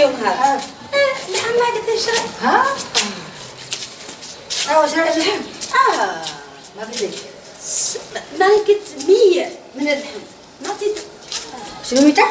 اليوم هذا؟ اللحم ما قلت تشرب ها؟ آه, آه، شرعي لحم؟ آه. ما قلت لك ما قلت مية من اللحم. ما تد شنو ميتة؟